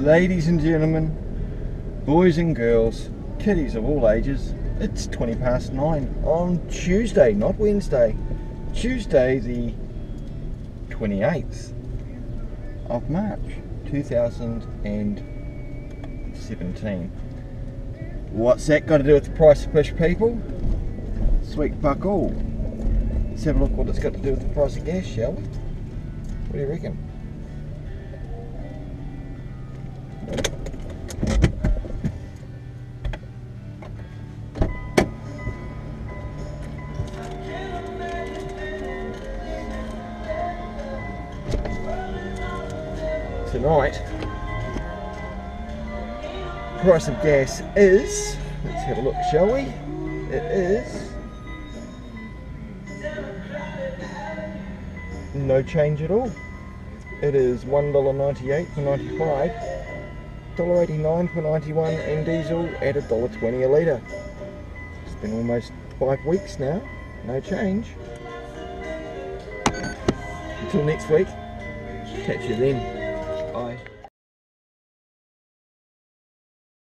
Ladies and gentlemen, boys and girls, kiddies of all ages, it's 20 past 9 on Tuesday, not Wednesday. Tuesday, the 28th of March 2017. What's that got to do with the price of fish, people? Sweet buck all. Let's have a look what it's got to do with the price of gas, shall we? What do you reckon? Tonight, price of gas is, let's have a look, shall we? It is no change at all. It is $1.98 for 95, $1.89 for 91 and diesel at $1.20 a litre. It's been almost five weeks now, no change. Until next week, catch you then. Bye.